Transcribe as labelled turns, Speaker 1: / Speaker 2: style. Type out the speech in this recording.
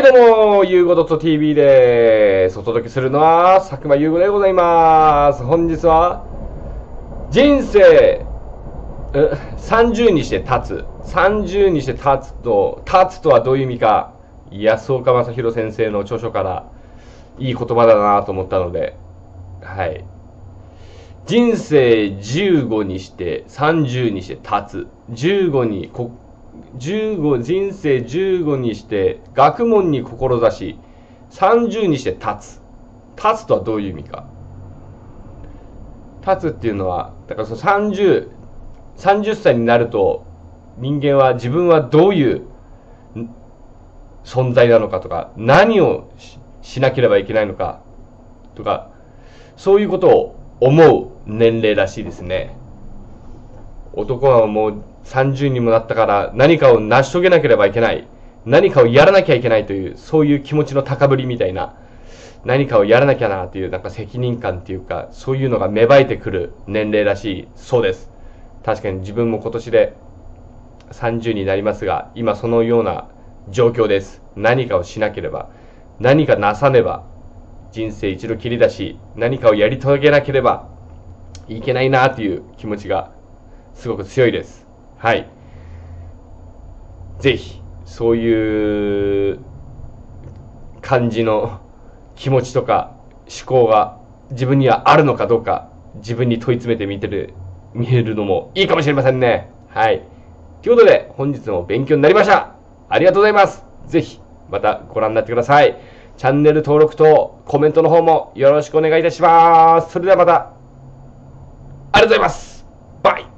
Speaker 1: はい、どうも、ゆうご .tv です。お届けするのは、佐久間ゆうごでございます。本日は、人生、え30にして立つ。30にして立つと、立つとはどういう意味か、安岡正宏先生の著書から、いい言葉だなと思ったので、はい。人生15にして、30にして立つ。15にこ、15人生15にして学問に志し30にして立つ。立つとはどういう意味か。立つっていうのはだからその 30, 30歳になると人間は自分はどういう存在なのかとか何をしなければいけないのかとかそういうことを思う年齢らしいですね。男はもう30にもなったから何かを成し遂げなければいけない。何かをやらなきゃいけないという、そういう気持ちの高ぶりみたいな、何かをやらなきゃなという、なんか責任感っていうか、そういうのが芽生えてくる年齢らしいそうです。確かに自分も今年で30になりますが、今そのような状況です。何かをしなければ、何かなさねば、人生一度きりだし、何かをやり遂げなければいけないなという気持ちがすごく強いです。はい。ぜひ、そういう感じの気持ちとか思考が自分にはあるのかどうか、自分に問い詰めてみてる、見えるのもいいかもしれませんね。はい。ということで、本日も勉強になりました。ありがとうございます。ぜひ、またご覧になってください。チャンネル登録とコメントの方もよろしくお願いいたします。それではまた、ありがとうございます。バイ